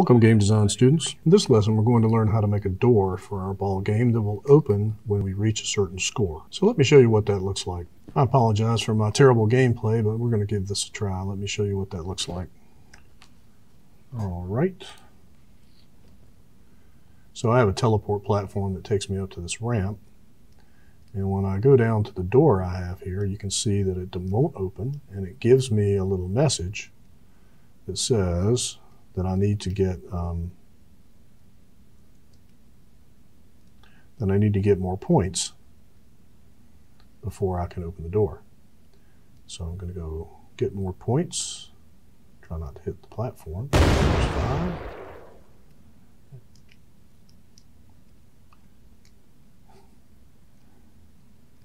Welcome game design students. In this lesson we're going to learn how to make a door for our ball game that will open when we reach a certain score. So let me show you what that looks like. I apologize for my terrible gameplay but we're going to give this a try. Let me show you what that looks like. Alright. So I have a teleport platform that takes me up to this ramp and when I go down to the door I have here you can see that it won't open and it gives me a little message that says that I need to get um, that I need to get more points before I can open the door. So I'm going to go get more points. Try not to hit the platform.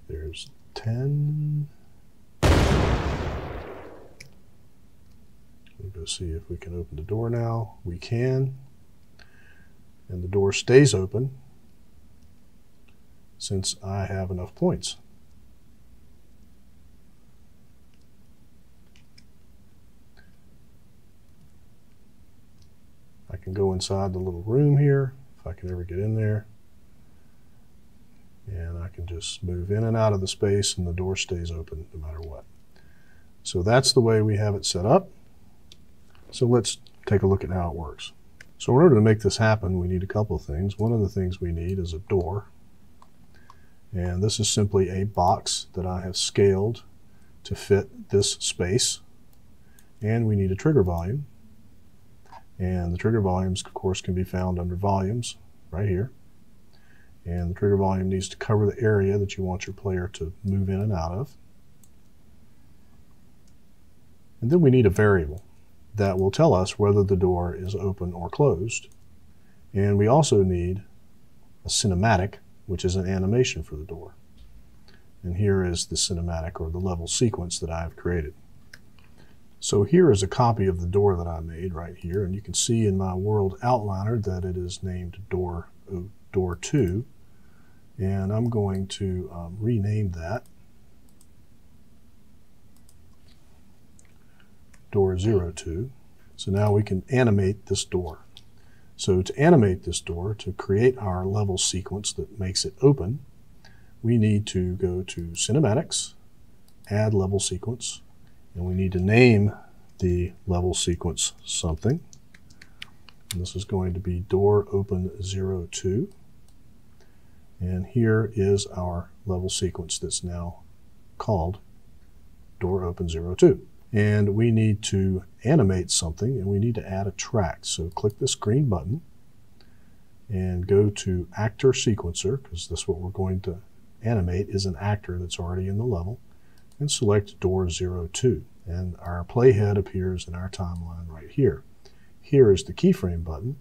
There's 10. We'll go see if we can open the door now. We can. And the door stays open since I have enough points. I can go inside the little room here if I can ever get in there. And I can just move in and out of the space and the door stays open no matter what. So that's the way we have it set up. So let's take a look at how it works. So in order to make this happen, we need a couple of things. One of the things we need is a door. And this is simply a box that I have scaled to fit this space. And we need a trigger volume. And the trigger volumes, of course, can be found under volumes right here. And the trigger volume needs to cover the area that you want your player to move in and out of. And then we need a variable that will tell us whether the door is open or closed. And we also need a cinematic, which is an animation for the door. And here is the cinematic or the level sequence that I have created. So here is a copy of the door that I made right here, and you can see in my world outliner that it is named door, door 2, and I'm going to um, rename that door 02. So now we can animate this door. So to animate this door, to create our level sequence that makes it open, we need to go to Cinematics, Add Level Sequence, and we need to name the level sequence something. And this is going to be Door Open 02. And here is our level sequence that's now called Door Open 02 and we need to animate something and we need to add a track. So click this green button and go to actor sequencer because this what we're going to animate is an actor that's already in the level and select door 02 and our playhead appears in our timeline right here. Here is the keyframe button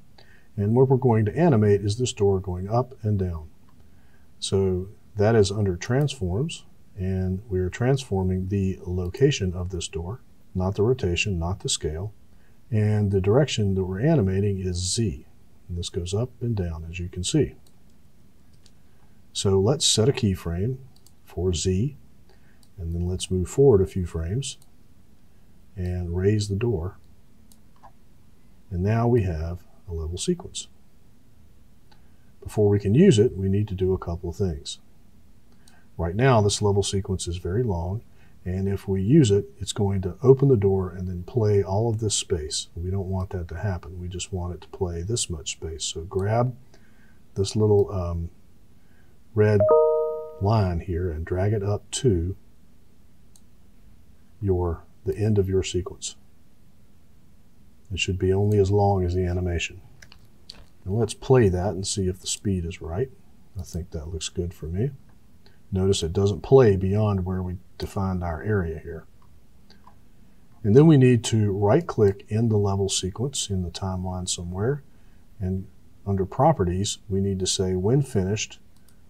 and what we're going to animate is this door going up and down. So that is under transforms and we're transforming the location of this door, not the rotation, not the scale, and the direction that we're animating is Z. And this goes up and down, as you can see. So let's set a keyframe for Z, and then let's move forward a few frames and raise the door. And now we have a level sequence. Before we can use it, we need to do a couple of things. Right now, this level sequence is very long, and if we use it, it's going to open the door and then play all of this space. We don't want that to happen. We just want it to play this much space. So grab this little um, red line here and drag it up to your the end of your sequence. It should be only as long as the animation. And let's play that and see if the speed is right. I think that looks good for me. Notice it doesn't play beyond where we defined our area here. And then we need to right click in the level sequence in the timeline somewhere. And under properties, we need to say when finished,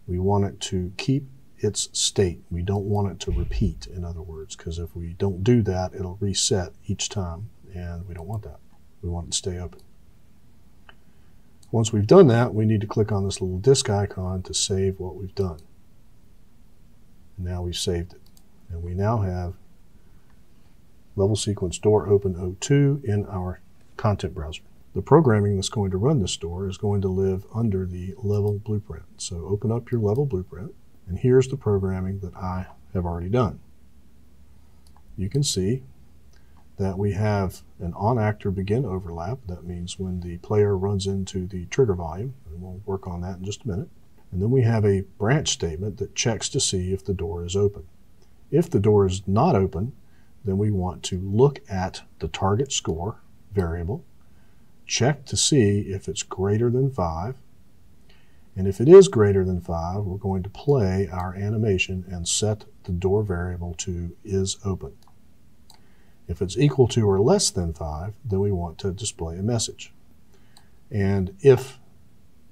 we want it to keep its state. We don't want it to repeat, in other words, because if we don't do that, it'll reset each time, and we don't want that. We want it to stay open. Once we've done that, we need to click on this little disk icon to save what we've done. Now we've saved it. And we now have level sequence door open 02 in our content browser. the programming that's going to run this door is going to live under the level blueprint. So open up your level blueprint, and here's the programming that I have already done. You can see that we have an on actor begin overlap. That means when the player runs into the trigger volume, and we'll work on that in just a minute. And then we have a branch statement that checks to see if the door is open. If the door is not open, then we want to look at the target score variable, check to see if it's greater than 5, and if it is greater than 5, we're going to play our animation and set the door variable to is open. If it's equal to or less than 5, then we want to display a message. And if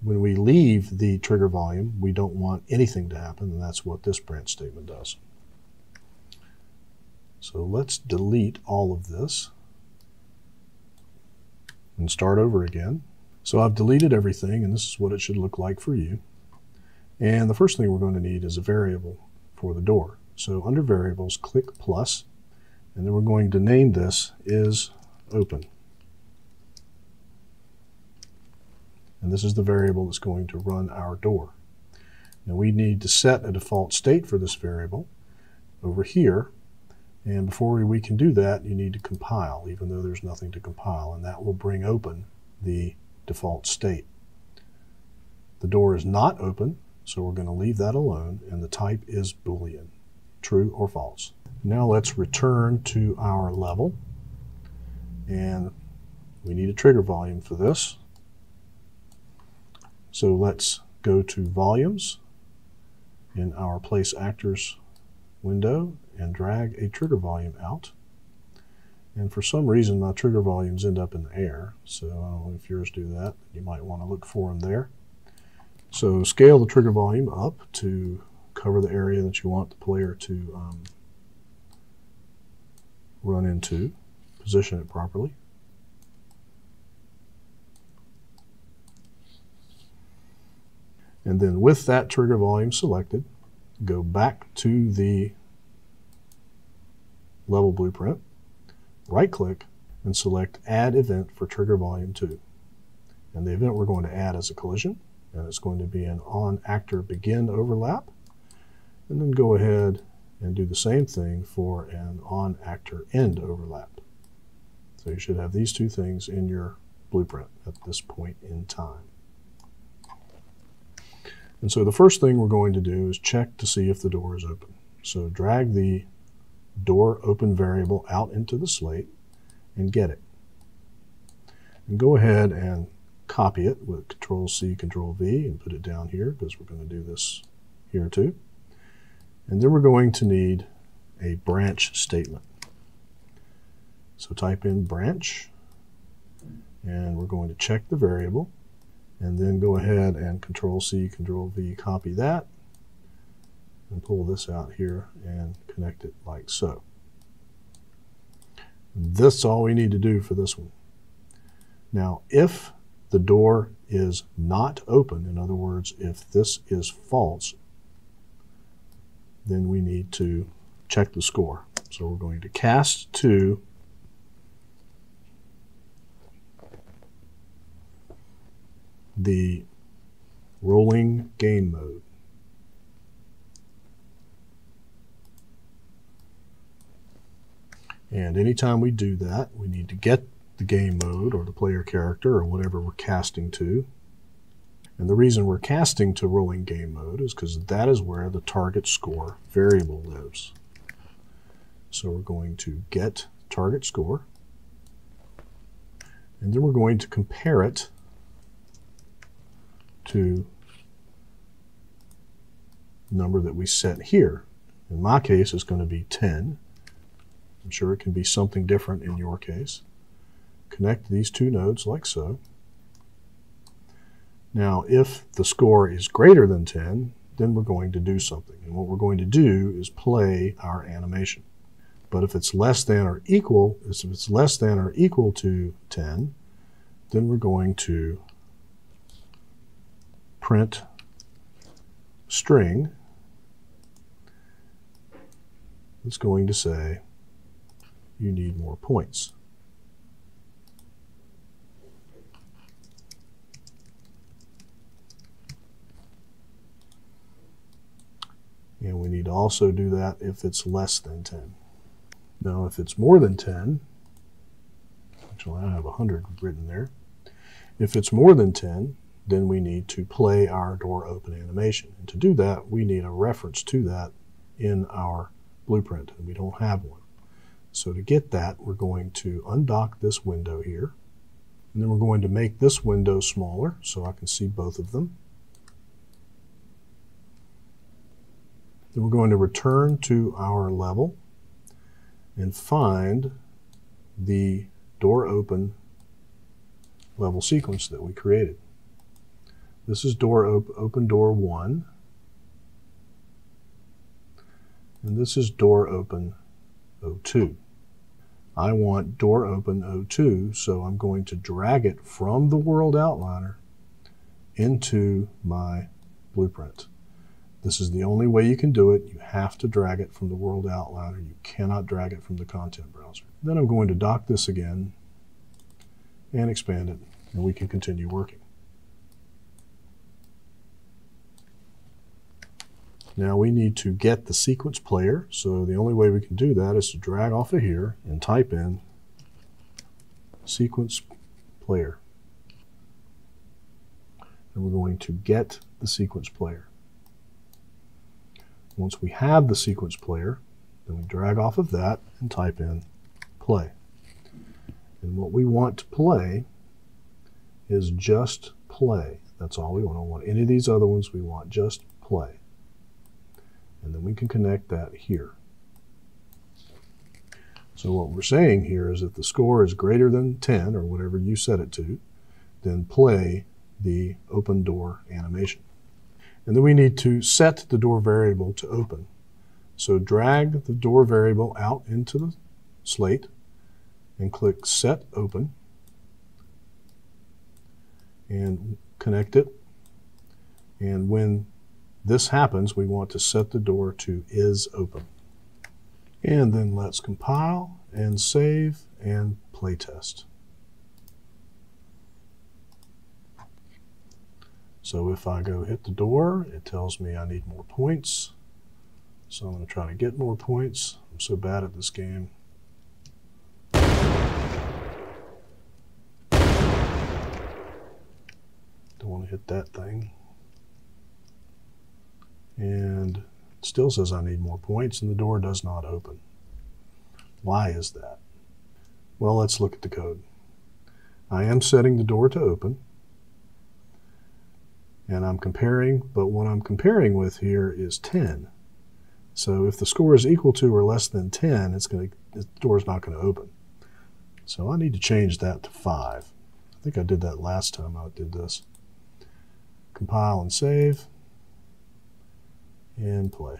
when we leave the trigger volume, we don't want anything to happen, and that's what this branch statement does. So let's delete all of this and start over again. So I've deleted everything, and this is what it should look like for you. And the first thing we're going to need is a variable for the door. So under variables, click plus, and then we're going to name this is open. And this is the variable that's going to run our door. Now we need to set a default state for this variable over here. And before we can do that, you need to compile, even though there's nothing to compile. And that will bring open the default state. The door is not open, so we're going to leave that alone. And the type is Boolean, true or false. Now let's return to our level. And we need a trigger volume for this. So let's go to volumes in our place actors window and drag a trigger volume out. And for some reason my trigger volumes end up in the air. So know if yours do that. You might want to look for them there. So scale the trigger volume up to cover the area that you want the player to um, run into. Position it properly. And then with that trigger volume selected, go back to the level blueprint, right click, and select Add Event for Trigger Volume 2. And the event we're going to add is a collision, and it's going to be an on actor begin overlap. And then go ahead and do the same thing for an on actor end overlap. So you should have these two things in your blueprint at this point in time. And so the first thing we're going to do is check to see if the door is open. So drag the door open variable out into the slate and get it. And go ahead and copy it with Control C, Control V and put it down here because we're going to do this here too. And then we're going to need a branch statement. So type in branch and we're going to check the variable and then go ahead and control C, control V, copy that, and pull this out here and connect it like so. That's all we need to do for this one. Now, if the door is not open, in other words, if this is false, then we need to check the score. So we're going to cast to the rolling game mode. And anytime we do that, we need to get the game mode or the player character or whatever we're casting to. And the reason we're casting to rolling game mode is because that is where the target score variable lives. So we're going to get target score, and then we're going to compare it to number that we set here. In my case, it's going to be 10. I'm sure it can be something different in your case. Connect these two nodes like so. Now, if the score is greater than 10, then we're going to do something. And what we're going to do is play our animation. But if it's less than or equal, if it's less than or equal to 10, then we're going to print string that's going to say you need more points. And we need to also do that if it's less than 10. Now, if it's more than 10, actually I have 100 written there. If it's more than 10, then we need to play our door open animation. And to do that, we need a reference to that in our blueprint, and we don't have one. So to get that, we're going to undock this window here, and then we're going to make this window smaller so I can see both of them. Then we're going to return to our level and find the door open level sequence that we created. This is door op open door 1. And this is door open 02. I want door open 02, so I'm going to drag it from the world outliner into my blueprint. This is the only way you can do it. You have to drag it from the world outliner. You cannot drag it from the content browser. Then I'm going to dock this again and expand it, and we can continue working. Now we need to get the sequence player, so the only way we can do that is to drag off of here and type in sequence player. And we're going to get the sequence player. Once we have the sequence player, then we drag off of that and type in play. And what we want to play is just play. That's all we want. I don't want any of these other ones. We want just play. And then we can connect that here. So what we're saying here is if the score is greater than 10, or whatever you set it to, then play the open door animation. And then we need to set the door variable to open. So drag the door variable out into the slate and click Set Open and connect it. And when this happens, we want to set the door to is open. And then let's compile and save and playtest. So if I go hit the door, it tells me I need more points. So I'm going to try to get more points. I'm so bad at this game. Don't want to hit that thing and still says I need more points and the door does not open. Why is that? Well, let's look at the code. I am setting the door to open and I'm comparing, but what I'm comparing with here is 10. So if the score is equal to or less than 10, it's going to, the door is not going to open. So I need to change that to 5. I think I did that last time I did this. Compile and save and play.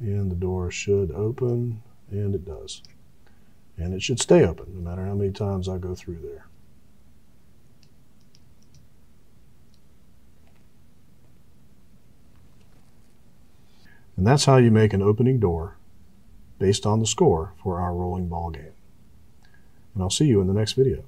And the door should open, and it does. And it should stay open no matter how many times I go through there. And that's how you make an opening door based on the score for our rolling ball game. And I'll see you in the next video.